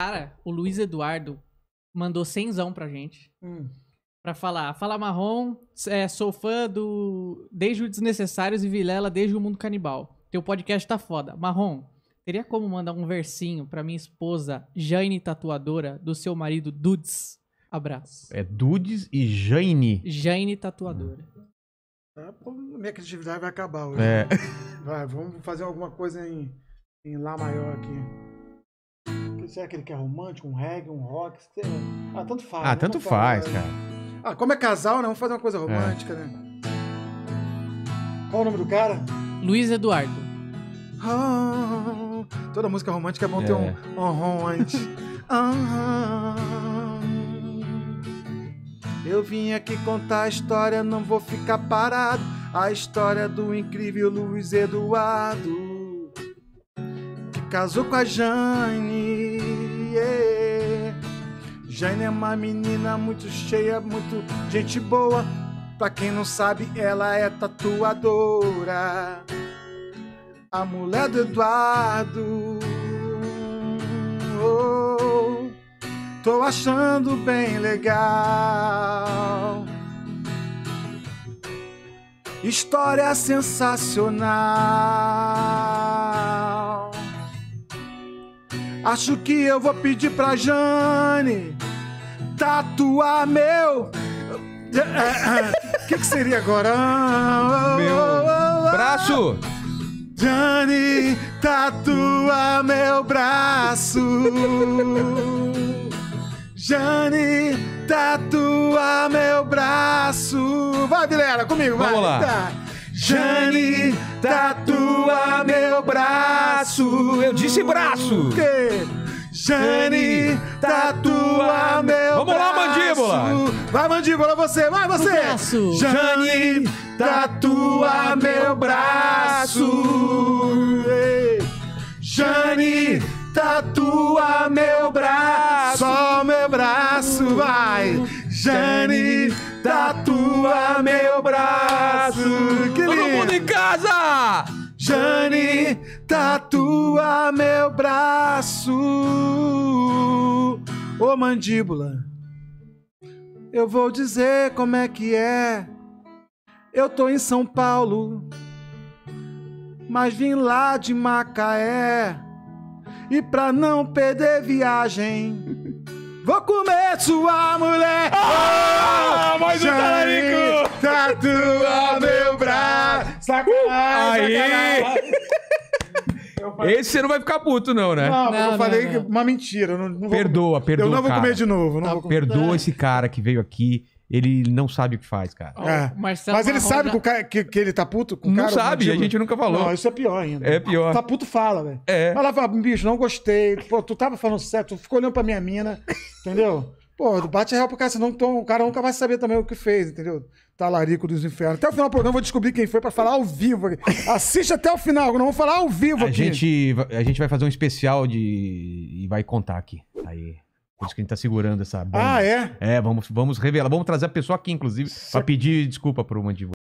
Cara, o Luiz Eduardo mandou cenzão pra gente. Hum. Pra falar. Fala Marrom, é, sou fã do. Desde o Desnecessários e Vilela desde o Mundo Canibal. Teu podcast tá foda. Marrom, teria como mandar um versinho pra minha esposa, Jane Tatuadora, do seu marido Dudes? Abraço. É Dudes e Jane. Jane Tatuadora. Pô, minha criatividade vai acabar hoje. É. Vai, vamos fazer alguma coisa em, em Lá maior aqui. Será que ele quer romântico, um reggae, um rock? Ah, tanto faz. Ah, né? tanto faz, cara. Ah, como é casal, né? Vamos fazer uma coisa romântica, né? Qual o nome do cara? Luiz Eduardo. Ah, toda música romântica é bom ter um É. rom antes. Ah, eu vim aqui contar a história, não vou ficar parado. A história do incrível Luiz Eduardo, que casou com a Jane. Jane é uma menina muito cheia, muito gente boa. Pra quem não sabe, ela é tatuadora a mulher do Eduardo. Oh, tô achando bem legal. História sensacional. Acho que eu vou pedir pra Jane tatuar meu. O que, que seria agora? Meu braço! Johnny, tatua meu braço. Johnny, tatua meu braço. Vai, Vilera, comigo, vai. Vamos lá. Tá. Johnny, tatua meu braço. Eu disse braço. O quê? Jane, tatua meu Vamos lá, mandíbula. Vai, mandíbula, você, vai, você. braço. Jane, tatua meu braço. Jane, tatua meu braço. Só meu braço, vai. Jane, tatua meu braço. Que Todo mundo lindo. em casa! Jane, tatua meu braço. Ô mandíbula, eu vou dizer como é que é. Eu tô em São Paulo, mas vim lá de Macaé. E pra não perder viagem, vou comer sua mulher. Ah, mais um talarico! Tatua. Sacanagem, Aí! sacanagem. Esse você não vai ficar puto, não, né? Não, Não, eu não, falei não. que uma mentira. Não, não vou Perdoa, comer. perdoa. Eu não vou cara. comer de novo. Não Tá, vou comer. Perdoa esse cara que veio aqui. Ele não sabe o que faz, cara. É. Mas ele sabe que, o cara- que- que ele tá puto com o Não cara? sabe, o a gente nunca falou. Não, isso é pior ainda. É pior. Tá puto, fala, velho. É. Vai lá, fala, bicho, não gostei. Pô, tu tava falando certo, tu ficou olhando pra minha mina, entendeu? Pô, bate real pro cara, senão tu- o cara nunca vai saber também o que fez, entendeu? Talarico dos infernos. Até o final do programa eu vou descobrir quem foi pra falar ao vivo. aqui. Assiste até o final, nós vamos falar ao vivo A aqui. gente, a gente vai fazer um especial de. e vai contar aqui. Aí. Por isso que a gente tá segurando essa bomba. Ah, é? É, vamos, vamos revelar. Vamos trazer a pessoa aqui, inclusive, pra pedir desculpa pro mandíbula.